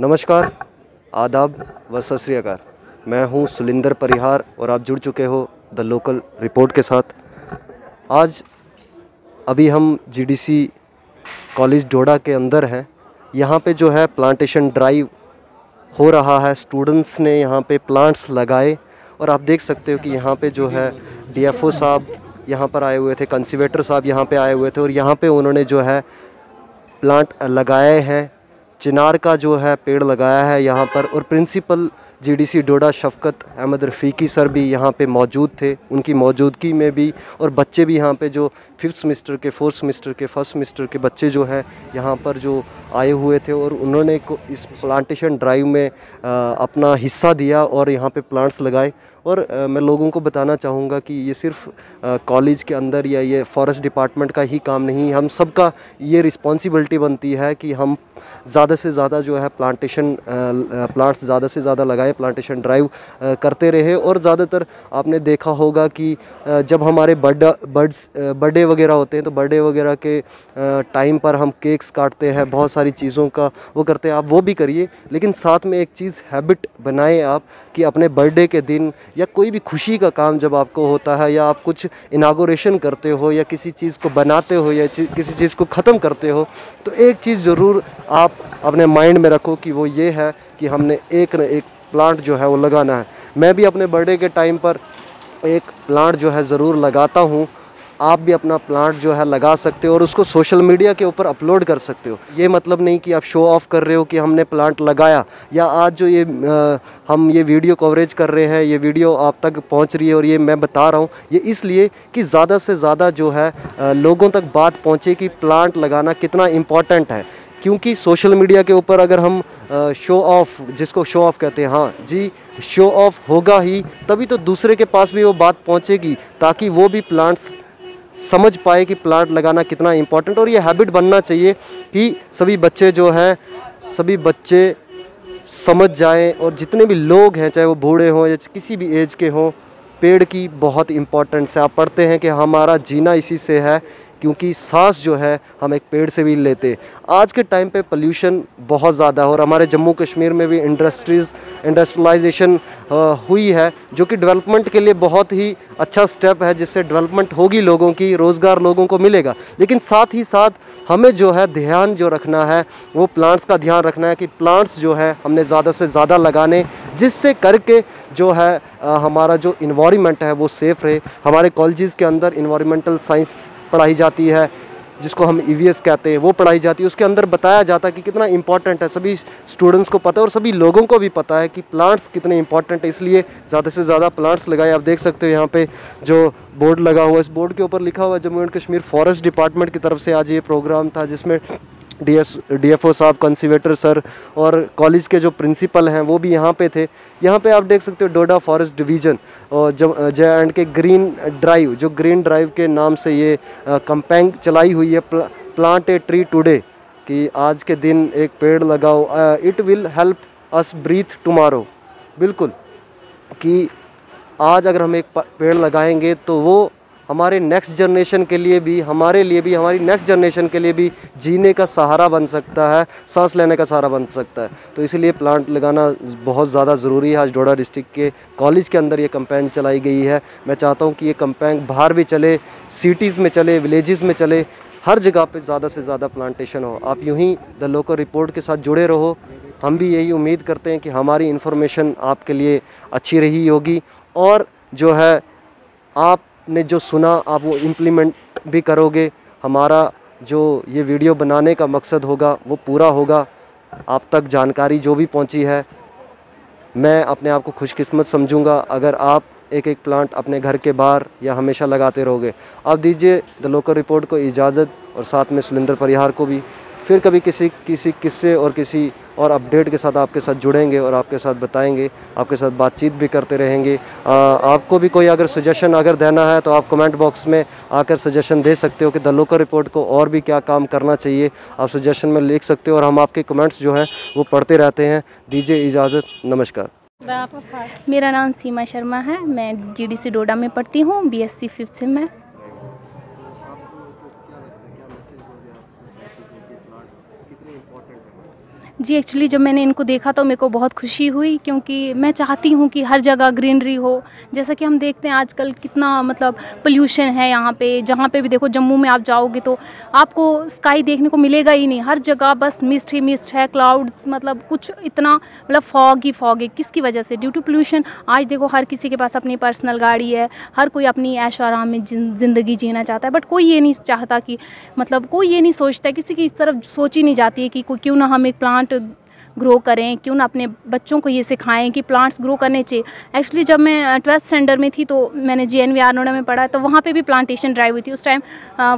नमस्कार, आदाब व सत मैं हूँ सुलिंदर परिहार और आप जुड़ चुके हो द लोकल रिपोर्ट के साथ। आज अभी हम जीडीसी कॉलेज डोडा के अंदर हैं। यहाँ पे जो है प्लांटेशन ड्राइव हो रहा है। स्टूडेंट्स ने यहाँ पे प्लांट्स लगाए और आप देख सकते हो कि यहाँ पे जो है डीएफओ साहब यहाँ पर आए हुए थे कंसीवेटर साहब यहाँ पे आए हुए थे और यहाँ पे उन्होंने जो है प्लांट लगाए हैं। चिनार का जो है पेड़ लगाया है यहाँ पर और principal GDC Doda Shafqat Ahmad Rafiqi sir भी यहाँ पे मौजूद थे। उनकी मौजूदगी में भी और बच्चे भी यहाँ पे जो फिफ्थ सेमेस्टर के फोर्थ सेमेस्टर के फ़र्स्ट सेमेस्टर के बच्चे जो हैं यहाँ पर जो आए हुए थे और उन्होंने इस प्लांटेशन ड्राइव में अपना हिस्सा दिया और यहाँ पे प्लांट्स लगाए। और मैं लोगों को बताना चाहूँगा कि ये सिर्फ़ कॉलेज के अंदर या ये फॉरेस्ट डिपार्टमेंट का ही काम नहीं, हम सब का ये रिस्पॉन्सिबिलिटी बनती है कि हम ज़्यादा से ज़्यादा जो है प्लांटेशन प्लांट्स ज़्यादा से ज़्यादा लगाएँ, प्लांटेशन ड्राइव करते रहे और ज़्यादातर आपने देखा होगा कि जब हमारे बर्ड बर्ड्स बर्थडे वगैरह होते हैं तो बर्थडे वगैरह के टाइम पर हम केक्स काटते हैं, बहुत सारी चीज़ों का वो करते हैं, आप वो भी करिए। लेकिन साथ में एक चीज़ हैबिट बनाएँ आप कि अपने बर्थडे के दिन या कोई भी खुशी का काम जब आपको होता है या आप कुछ इनागोरेशन करते हो या किसी चीज़ को बनाते हो या चीज़, किसी चीज़ को ख़त्म करते हो तो एक चीज़ ज़रूर आप अपने माइंड में रखो कि वो ये है कि हमने एक न एक प्लांट जो है वो लगाना है। मैं भी अपने बर्थडे के टाइम पर एक प्लांट जो है ज़रूर लगाता हूँ। आप भी अपना प्लांट जो है लगा सकते हो और उसको सोशल मीडिया के ऊपर अपलोड कर सकते हो। ये मतलब नहीं कि आप शो ऑफ़ कर रहे हो कि हमने प्लांट लगाया या आज जो ये आ, हम ये वीडियो कवरेज कर रहे हैं ये वीडियो आप तक पहुँच रही है और ये मैं बता रहा हूँ ये इसलिए कि ज़्यादा से ज़्यादा जो है आ, लोगों तक बात पहुँचे कि प्लांट लगाना कितना इंपॉर्टेंट है। क्योंकि सोशल मीडिया के ऊपर अगर हम शो ऑफ़ जिसको शो ऑफ़ कहते हैं हाँ जी शो ऑफ़ होगा ही तभी तो दूसरे के पास भी वो बात पहुँचेगी ताकि वो भी प्लांट्स समझ पाए कि प्लांट लगाना कितना इम्पोर्टेंट और ये हैबिट बनना चाहिए कि सभी बच्चे जो हैं, सभी बच्चे समझ जाएँ और जितने भी लोग हैं, चाहे वो बूढ़े हों या किसी भी एज के हों, पेड़ की बहुत इम्पोर्टेंस है। आप पढ़ते हैं कि हमारा जीना इसी से है क्योंकि सांस जो है हम एक पेड़ से भी लेते। आज के टाइम पे पोल्यूशन बहुत ज़्यादा है और हमारे जम्मू कश्मीर में भी इंडस्ट्रीज़ इंडस्ट्रियलाइजेशन हुई है जो कि डेवलपमेंट के लिए बहुत ही अच्छा स्टेप है जिससे डेवलपमेंट होगी लोगों की रोज़गार लोगों को मिलेगा। लेकिन साथ ही साथ हमें जो है ध्यान जो रखना है वो प्लांट्स का ध्यान रखना है कि प्लांट्स जो है हमने ज़्यादा से ज़्यादा लगाने जिससे करके जो है आ, हमारा जो इन्वायरमेंट है वो सेफ़ रहे। हमारे कॉलेज़ के अंदर इन्वायरमेंटल साइंस पढ़ाई जाती है, जिसको हम ई e कहते हैं, वो पढ़ाई जाती है। उसके अंदर बताया जाता है कि कितना इंपॉर्टेंट है। सभी स्टूडेंट्स को पता है और सभी लोगों को भी पता है कि प्लांट्स कितने इंपॉर्टेंट है। इसलिए ज़्यादा से ज़्यादा प्लांट्स लगाए। आप देख सकते हो यहाँ पे जो बोर्ड लगा हुआ है। इस बोर्ड के ऊपर लिखा हुआ है, Jammu and Kashmir forest department की तरफ़ से आज ये प्रोग्राम था, जिसमें D S D F O साहब कंसीवेटर सर और कॉलेज के जो प्रिंसिपल हैं, वो भी यहाँ पे थे। यहाँ पे आप देख सकते हो डोडा फॉरेस्ट डिवीज़न और जब J and K green drive जो ग्रीन ड्राइव के नाम से ये कंपेंग चलाई हुई है प्लांट ए ट्री टुडे कि आज के दिन एक पेड़ लगाओ। It will help us breathe tomorrow बिल्कुल कि आज अगर हम एक पेड़ लगाएँगे तो वो हमारे नेक्स्ट जनरेशन के लिए भी, हमारे लिए भी, हमारी नेक्स्ट जनरेशन के लिए भी जीने का सहारा बन सकता है, सांस लेने का सहारा बन सकता है। तो इसलिए प्लांट लगाना बहुत ज़्यादा ज़रूरी है। आज डोडा डिस्ट्रिक्ट के कॉलेज के अंदर ये कंपेन चलाई गई है। मैं चाहता हूँ कि ये कंपेन बाहर भी चले सिटीज़ में चले विलेज़ में चले, हर जगह पर ज़्यादा से ज़्यादा प्लांटेशन हो। आप यूँ ही द लोकल रिपोर्ट के साथ जुड़े रहो। हम भी यही उम्मीद करते हैं कि हमारी इन्फॉर्मेशन आपके लिए अच्छी रही होगी। और जो है, आप ने जो सुना, आप वो इम्प्लीमेंट भी करोगे। हमारा जो ये वीडियो बनाने का मकसद होगा, वो पूरा होगा। आप तक जानकारी जो भी पहुँची है, मैं अपने आप को खुशकिस्मत समझूँगा। अगर आप एक एक प्लांट अपने घर के बाहर या हमेशा लगाते रहोगे, आप दीजिए द लोकल रिपोर्ट को इजाज़त और साथ में सुलिंदर परिहार को भी। फिर कभी किसी किसी किस्से और किसी और अपडेट के साथ आपके साथ जुड़ेंगे और आपके साथ बताएँगे आपके साथ बातचीत भी करते रहेंगे। आ, आपको भी कोई अगर सजेशन अगर देना है तो आप कमेंट बॉक्स में आकर सजेशन दे सकते हो कि द लोकल रिपोर्ट को और भी क्या काम करना चाहिए। आप सजेशन में लिख सकते हो और हम आपके कमेंट्स जो हैं वो पढ़ते रहते हैं। दीजिए इजाज़त। नमस्कार। मेरा नाम सीमा शर्मा है। मैं जीडीसी डोडा में पढ़ती हूँ। बीएससी फिफ्थ से मैं जी एक्चुअली जब मैंने इनको देखा तो मेरे को बहुत खुशी हुई क्योंकि मैं चाहती हूँ कि हर जगह ग्रीनरी हो। जैसा कि हम देखते हैं आजकल कितना मतलब पोल्यूशन है यहाँ पे, जहाँ पे भी देखो जम्मू में आप जाओगे तो आपको स्काई देखने को मिलेगा ही नहीं। हर जगह बस मिस्ट ही मिस्ट है क्लाउड्स मतलब कुछ इतना मतलब फॉग ही फॉग है। किसकी वजह से? ड्यू टू पोल्यूशन आज देखो हर किसी के पास अपनी पर्सनल गाड़ी है, हर कोई अपनी ऐश आराम में ज़िंदगी जीना चाहता है। बट कोई ये नहीं चाहता कि मतलब कोई ये नहीं सोचता, किसी की इस तरफ़ सोच ही नहीं जाती है कि क्यों ना हम एक प्लांट ग्रो करें, क्यों ना अपने बच्चों को ये सिखाएँ कि प्लांट्स ग्रो करने चाहिए एक्चुअली जब मैं ट्वेल्थ स्टैंडर्ड में थी तो मैंने जे एन वी में पढ़ा तो वहाँ पे भी प्लांटेशन ड्राइव हुई थी। उस टाइम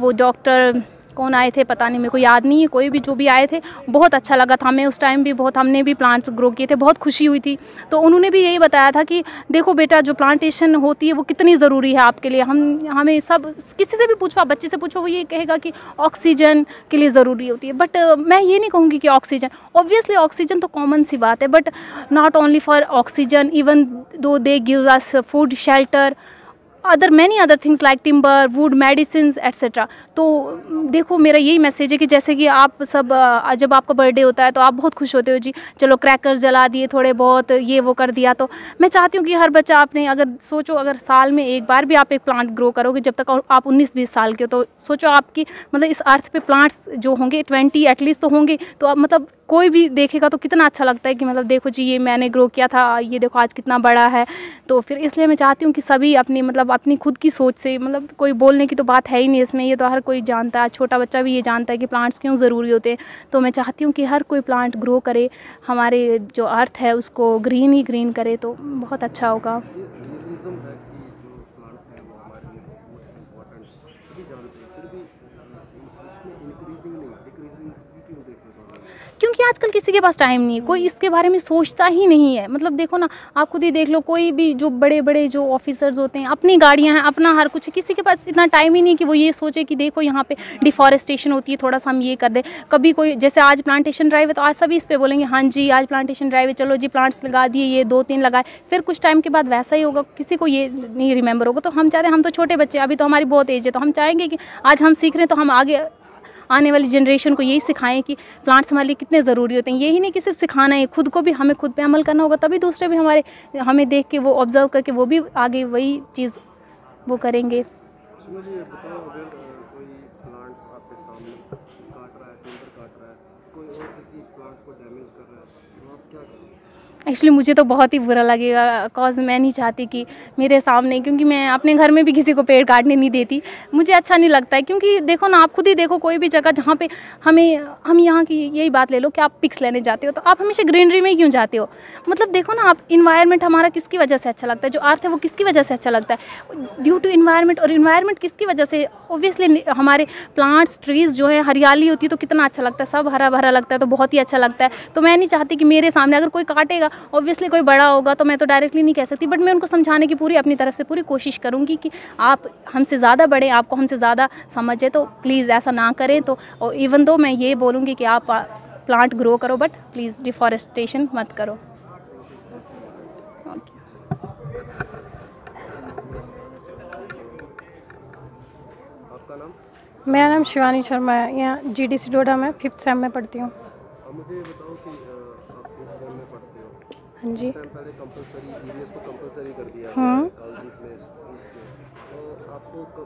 वो डॉक्टर कौन आए थे पता नहीं, मेरे को याद नहीं है, कोई भी जो भी आए थे, बहुत अच्छा लगा था हमें उस टाइम भी, बहुत हमने भी प्लांट्स ग्रो किए थे, बहुत खुशी हुई थी। तो उन्होंने भी यही बताया था कि, देखो बेटा, जो प्लांटेशन होती है, वो कितनी ज़रूरी है आपके लिए। हम, हमें सब, किसी से भी पूछो, आप बच्चे से पूछो, वो ये कहेगा कि ऑक्सीजन के लिए ज़रूरी होती है। बट मैं ये नहीं कहूँगी कि ऑक्सीजन ऑब्वियसली ऑक्सीजन तो कॉमन सी बात है but not only for oxygen even though they give us food shelter other many other things like timber wood medicine etcetera तो देखो, मेरा यही मैसेज है कि जैसे कि आप सब जब आपका बर्थडे होता है तो आप बहुत खुश होते हो, जी, चलो क्रैकर्स जला दिए थोड़े बहुत, ये वो कर दिया। तो मैं चाहती हूँ कि हर बच्चा आपने अगर सोचो, अगर साल में एक बार भी आप एक प्लांट ग्रो करोगे, जब तक आप उन्नीस बीस साल के हो तो सोचो आपकी मतलब इस अर्थ पे प्लांट्स जो होंगे ट्वेंटी एटलीस्ट तो होंगे तो आप मतलब कोई भी देखेगा तो कितना अच्छा लगता है कि मतलब देखो जी, ये मैंने ग्रो किया था, ये देखो आज कितना बड़ा है। तो फिर इसलिए मैं चाहती हूँ कि सभी अपनी मतलब अपनी खुद की सोच से मतलब कोई बोलने की तो बात है ही नहीं इसमें, ये तो हर कोई जानता है, छोटा बच्चा भी ये जानता है कि प्लांट्स क्यों ज़रूरी होते हैं। तो मैं चाहती हूँ कि हर कोई प्लांट ग्रो करे, हमारे जो अर्थ है उसको ग्रीन ही ग्रीन करे तो बहुत अच्छा होगा। क्योंकि आजकल किसी के पास टाइम नहीं है, कोई इसके बारे में सोचता ही नहीं है। मतलब देखो ना, आप खुद ही देख लो, कोई भी जो बड़े बड़े जो ऑफिसर्स होते हैं, अपनी गाड़ियाँ हैं, अपना हर कुछ किसी के पास इतना टाइम ही नहीं कि वो ये सोचे कि देखो यहाँ पे डिफॉरेस्टेशन होती है थोड़ा सा हम ये कर दें। कभी कोई, जैसे आज प्लांटेशन ड्राइव है तो आज सभी इस पर बोलेंगे हाँ जी, आज प्लांटेशन ड्राइव है, चलो जी प्लांट्स लगा दिए, ये दो तीन लगाए। फिर कुछ टाइम के बाद वैसा ही होगा, किसी को ये नहीं रिमेंबर होगा। तो हम चाहते हैं, हम तो छोटे बच्चे अभी तो हमारी बहुत एज है तो हम चाहेंगे कि आज हम सीख रहे हैं तो हम आगे आने वाली जनरेशन को यही सिखाएँ कि प्लांट्स हमारे लिए कितने ज़रूरी होते हैं। यही नहीं कि सिर्फ़ सिखाना है, खुद को भी हमें खुद पर अमल करना होगा, तभी दूसरे भी हमारे, हमें देख के वो ऑब्ज़र्व करके वो भी आगे वही चीज़ वो करेंगे। एक्चुअली मुझे तो बहुत ही बुरा लगेगा कॉज मैं नहीं चाहती कि मेरे सामने, क्योंकि मैं अपने घर में भी किसी को पेड़ काटने नहीं देती। मुझे अच्छा नहीं लगता है, क्योंकि देखो ना, आप खुद ही देखो, कोई भी जगह जहाँ पे हमें, हम यहाँ की यही बात ले लो कि आप पिक्स लेने जाते हो तो आप हमेशा ग्रीनरी में क्यों जाते हो? मतलब देखो ना, आप इन्वायरमेंट हमारा किसकी वजह से अच्छा लगता है? जो अर्थ है, वो किसकी वजह से अच्छा लगता है? ड्यू टू इन्वायरमेंट और इन्वायरमेंट किसकी वजह से? ओबियसली हमारे प्लांट्स ट्रीज़ जो है, हरियाली होती है तो कितना अच्छा लगता है? सब हरा भरा लगता है तो बहुत ही अच्छा लगता है। तो मैं नहीं चाहती कि मेरे सामने अगर कोई काटेगा ऑब्वियसली कोई बड़ा होगा तो मैं तो डायरेक्टली नहीं कह सकती बट मैं उनको समझाने की पूरी अपनी तरफ़ से पूरी कोशिश करूँगी कि आप हमसे ज़्यादा बड़े आपको हमसे ज़्यादा समझे तो प्लीज़ ऐसा ना करें तो इवन दो मैं ये बोलूँगी कि आप प्लांट ग्रो करो बट प्लीज़ डिफॉरेस्टेशन मत करो। मेरा नाम शिवानी शर्मा है यहाँ जी डी सी डोडा में फिफ्थ सेम में पढ़ती हूँ। मुझे बताओ कि आप किस सेम में पढ़ते हो हाँ जी। हाँ। तो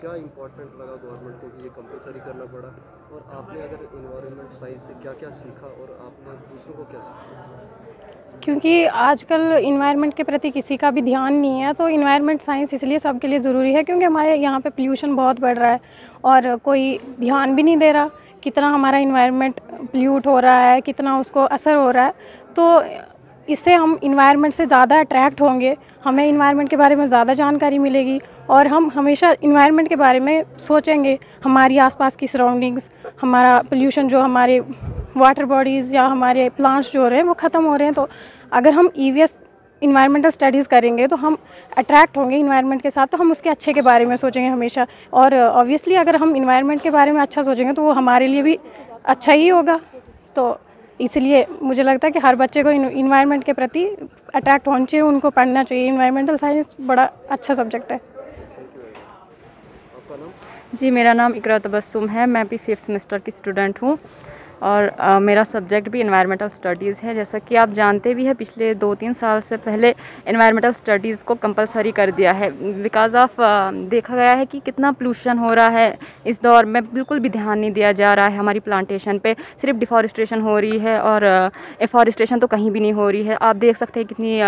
क्या इम्पोर्टेंट लगा गवर्नमेंट को कि ये कंपलसरी करना पड़ा? और आपने अगर इन्वायरमेंट साइंस से क्या क्या सीखा और आपने दूसरों को क्या सीखा? क्योंकि आजकल इन्वायरमेंट के प्रति किसी का भी ध्यान नहीं है तो इन्वायरमेंट साइंस इसलिए सबके लिए ज़रूरी है क्योंकि हमारे यहाँ पे पोल्यूशन बहुत बढ़ रहा है और कोई ध्यान भी नहीं दे रहा कितना हमारा इन्वायरमेंट पोल्यूट हो रहा है कितना उसको असर हो रहा है। तो इससे हम इन्वायरमेंट से ज़्यादा अट्रैक्ट होंगे। हमें इन्वायरमेंट के बारे में ज़्यादा जानकारी मिलेगी और हम हमेशा इन्वायरमेंट के बारे में सोचेंगे। हमारी आसपास की सराउंडिंग्स हमारा पोल्यूशन जो हमारे वाटर बॉडीज़ या हमारे प्लांट्स जो हो रहे हैं, वो ख़त्म हो रहे हैं। तो अगर हम ई वी इन्वायरमेंटल स्टडीज़ करेंगे तो हम अट्रैक्ट होंगे इन्वायरमेंट के साथ। तो हम उसके अच्छे के बारे में सोचेंगे हमेशा। और ऑब्वियसली अगर हम इन्वायरमेंट के बारे में अच्छा सोचेंगे तो वो हमारे लिए भी अच्छा ही होगा। तो इसलिए मुझे लगता है कि हर बच्चे को इन्वायरमेंट के प्रति अट्रैक्ट होना चाहिए, उनको पढ़ना चाहिए। इन्वायरमेंटल साइंस बड़ा अच्छा सब्जेक्ट है। जी, मेरा नाम इकरा तबस्सुम है। मैं भी फिफ्थ सेमेस्टर की स्टूडेंट हूँ। और आ, मेरा सब्जेक्ट भी इन्वायरमेंटल स्टडीज़ है। जैसा कि आप जानते भी हैं पिछले दो तीन साल से पहले इन्वायरमेंटल स्टडीज़ को कंपलसरी कर दिया है। बिकॉज़ ऑफ़ देखा गया है कि कितना पोलूशन हो रहा है इस दौर में बिल्कुल भी ध्यान नहीं दिया जा रहा है हमारी प्लांटेशन पे। सिर्फ़ डिफॉरेस्टेशन हो रही है और एफॉरेस्टेशन तो कहीं भी नहीं हो रही है। आप देख सकते हैं कितनी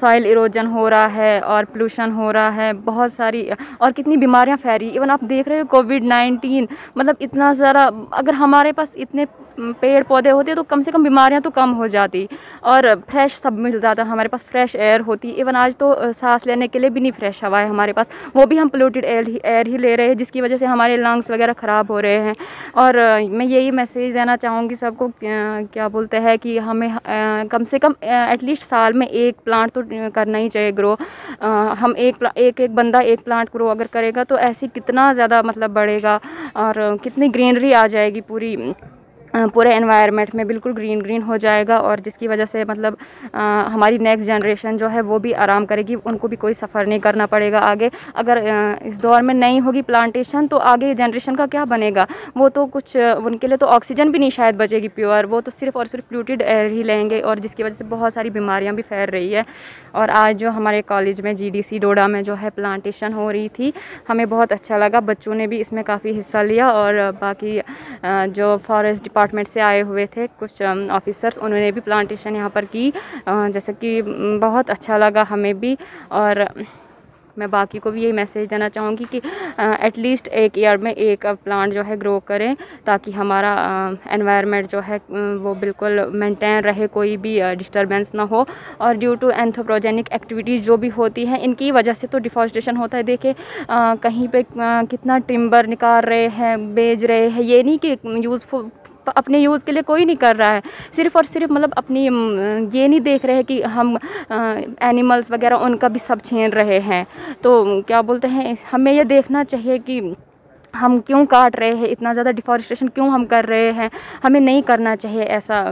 सॉइल इरोजन हो रहा है और पोलूशन हो रहा है बहुत सारी और कितनी बीमारियाँ फैली इवन आप देख रहे हो कोविड नाइन्टीन मतलब इतना ज़रा अगर हमारे पास इतने पेड़ पौधे होते तो कम से कम बीमारियाँ तो कम हो जाती। और फ्रेश सब मिल जाता, हमारे पास फ्रेश एयर होती। इवन आज तो सांस लेने के लिए भी नहीं फ्रेश हवा है हमारे पास। वो भी हम पोल्यूटेड एयर ही एयर ही ले रहे हैं, जिसकी वजह से हमारे लंग्स वगैरह ख़राब हो रहे हैं। और मैं यही मैसेज देना चाहूँगी सबको क्या बोलते हैं कि हमें कम से कम एटलीस्ट साल में एक प्लांट तो करना ही चाहिए ग्रो हम एक एक एक बंदा एक प्लांट ग्रो अगर करेगा तो ऐसे कितना ज़्यादा मतलब बढ़ेगा। और कितनी ग्रीनरी आ जाएगी पूरी। पूरे एनवायरनमेंट में बिल्कुल ग्रीन ग्रीन हो जाएगा और जिसकी वजह से मतलब आ, हमारी नेक्स्ट जनरेशन जो है वो भी आराम करेगी उनको भी कोई सफ़र नहीं करना पड़ेगा आगे। अगर आ, इस दौर में नहीं होगी प्लांटेशन तो आगे जनरेशन का क्या बनेगा? वो तो कुछ उनके लिए तो ऑक्सीजन भी नहीं शायद बचेगी प्योर वो तो सिर्फ़ और सिर्फ़ प्लूटेड एयर ही लेंगे और जिसकी वजह से बहुत सारी बीमारियाँ भी फैल रही है। और आज जो हमारे कॉलेज में जीडीसी डोडा में जो है प्लांटेशन हो रही थी हमें बहुत अच्छा लगा बच्चों ने भी इसमें काफ़ी हिस्सा लिया और बाकी जो फॉरेस्ट डिपार्ट डिपार्टमेंट से आए हुए थे कुछ ऑफिसर्स उन्होंने भी प्लांटेशन यहाँ पर की। जैसे कि बहुत अच्छा लगा हमें भी। और मैं बाकी को भी यही मैसेज देना चाहूँगी कि एटलीस्ट एक ईयर में एक प्लांट जो है ग्रो करें ताकि हमारा एनवायरनमेंट जो है वो बिल्कुल मेंटेन रहे, कोई भी डिस्टरबेंस ना हो। और ड्यू टू एंथ्रोपोजेनिक एक्टिविटीज़ जो भी होती हैं, इनकी वजह से तो डिफॉरेस्टेशन होता है। देखिए कहीं पे कितना टिम्बर निकाल रहे हैं, बेच रहे हैं। ये नहीं कि यूज़फुल अपने यूज़ के लिए कोई नहीं कर रहा है। सिर्फ़ और सिर्फ़ मतलब अपनी ये नहीं देख रहे कि हम एनिमल्स वगैरह उनका भी सब छीन रहे हैं। तो क्या बोलते हैं, हमें यह देखना चाहिए कि हम क्यों काट रहे हैं? इतना ज़्यादा डिफॉरेस्टेशन क्यों हम कर रहे हैं? हमें नहीं करना चाहिए ऐसा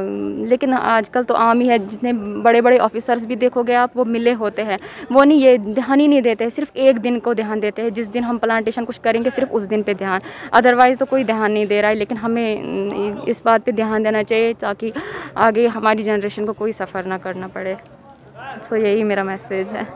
लेकिन आजकल तो आम ही है, जितने बड़े बड़े ऑफिसर्स भी देखोगे आप, वो मिले होते हैं। वो नहीं ये ध्यान ही नहीं देते, सिर्फ़ एक दिन को ध्यान देते हैं। जिस दिन हम प्लांटेशन कुछ करेंगे, सिर्फ़ उस दिन पर ध्यान। अदरवाइज़ तो कोई ध्यान नहीं दे रहा है, लेकिन हमें इस बात पर ध्यान देना चाहिए, ताकि आगे हमारी जनरेशन को कोई सफ़र ना करना पड़े। सो यही मेरा मैसेज है।